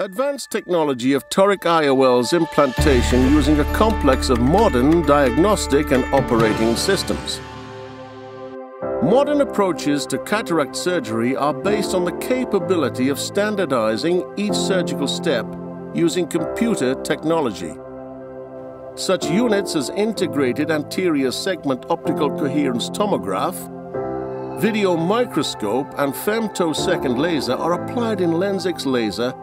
Advanced technology of toric IOL's implantation using a complex of modern diagnostic and operating systems. Modern approaches to cataract surgery are based on the capability of standardizing each surgical step using computer technology. Such units as integrated anterior segment optical coherence tomograph, video microscope and femtosecond laser are applied in LensX laser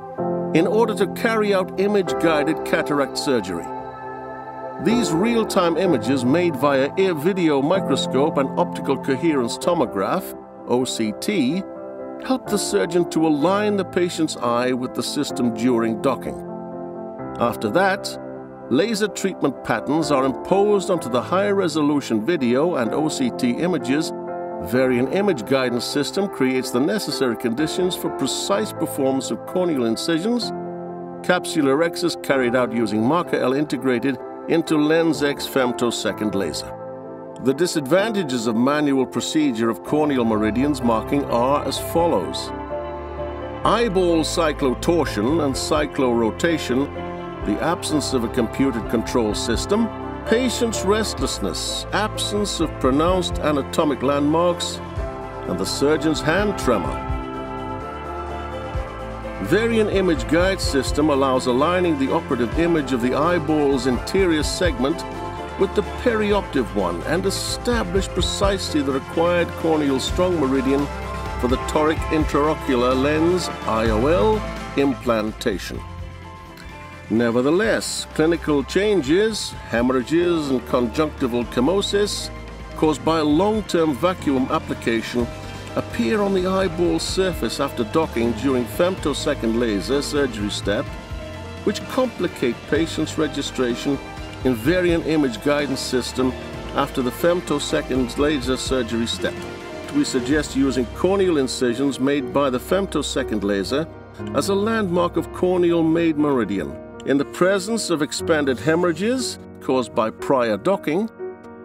in order to carry out image-guided cataract surgery. These real-time images made via ear video microscope and optical coherence tomograph, OCT, help the surgeon to align the patient's eye with the system during docking. After that, laser treatment patterns are imposed onto the high-resolution video and OCT images Verion Image Guidance System creates the necessary conditions for precise performance of corneal incisions. Capsulorhexis carried out using Marker L integrated into lens LensX femtosecond laser. The disadvantages of manual procedure of corneal meridians marking are as follows. Eyeball cyclotorsion and cyclorotation, the absence of a computed control system, patient's restlessness, absence of pronounced anatomic landmarks, and the surgeon's hand tremor. Verion Image Guide System allows aligning the operative image of the eyeball's anterior segment with the preoperative one and establish precisely the required corneal strong meridian for the toric intraocular lens IOL implantation. Nevertheless, clinical changes, hemorrhages and conjunctival chemosis caused by a long-term vacuum application appear on the eyeball surface after docking during femtosecond laser surgery step, which complicate patients' registration in variant Image Guidance System after the femtosecond laser surgery step. We suggest using corneal incisions made by the femtosecond laser as a landmark of corneal made meridian in the presence of expanded hemorrhages caused by prior docking,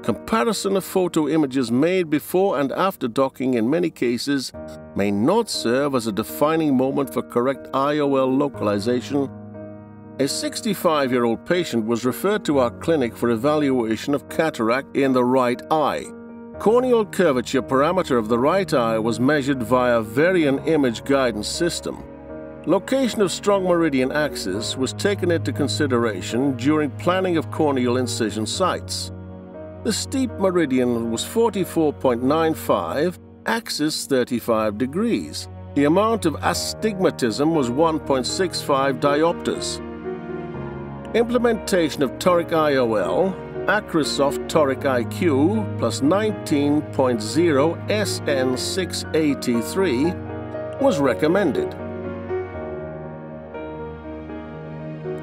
comparison of photo images made before and after docking in many cases may not serve as a defining moment for correct IOL localization. A 65 year old patient was referred to our clinic for evaluation of cataract in the right eye. Corneal curvature parameter of the right eye was measured via Verion Image Guidance System. Location of strong meridian axis was taken into consideration during planning of corneal incision sites. The steep meridian was 44.95, axis 35 degrees. The amount of astigmatism was 1.65 diopters. Implementation of toric IOL, AcrySof Toric IQ plus 19.0 SN6AT3 was recommended.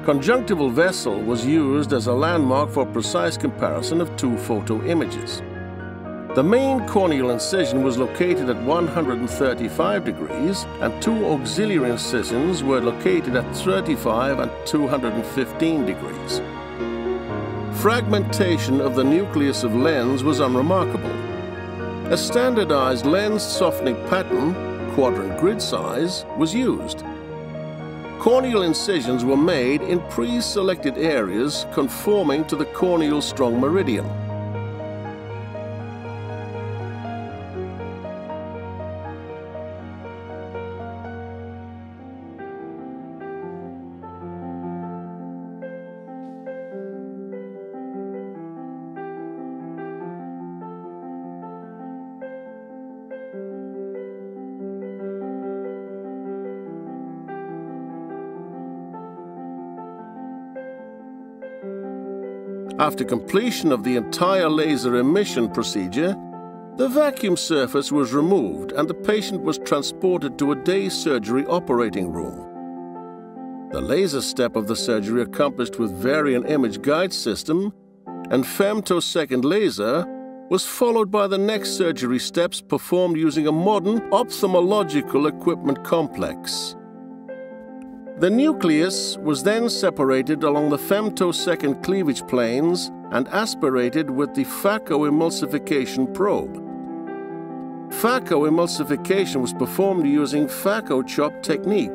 Conjunctival vessel was used as a landmark for precise comparison of two photo images. The main corneal incision was located at 135 degrees and two auxiliary incisions were located at 35 and 215 degrees. Fragmentation of the nucleus of lens was unremarkable. A standardized lens softening pattern, quadrant grid size, was used. Corneal incisions were made in pre-selected areas conforming to the corneal strong meridian. After completion of the entire laser emission procedure, the vacuum surface was removed and the patient was transported to a day surgery operating room. The laser step of the surgery accomplished with Verion Image Guide System and femtosecond laser was followed by the next surgery steps performed using a modern ophthalmological equipment complex. The nucleus was then separated along the femtosecond cleavage planes and aspirated with the phacoemulsification probe. Phacoemulsification was performed using phaco chop technique.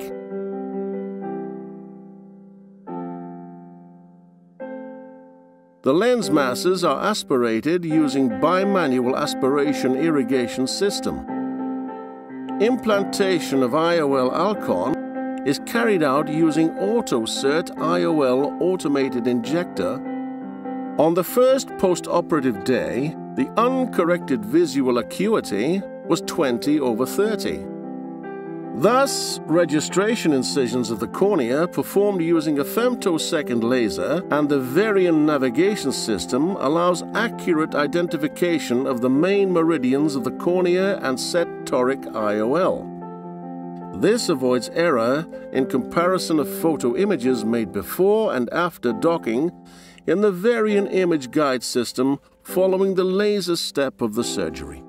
The lens masses are aspirated using bimanual aspiration irrigation system. Implantation of IOL Alcon is carried out using AutoSert IOL automated injector. On the first post-operative day, the uncorrected visual acuity was 20 over 30. Thus, registration incisions of the cornea performed using a femtosecond laser and the Verion navigation system allows accurate identification of the main meridians of the cornea and set toric IOL. This avoids error in comparison of photo images made before and after docking in the Verion image guide system following the laser step of the surgery.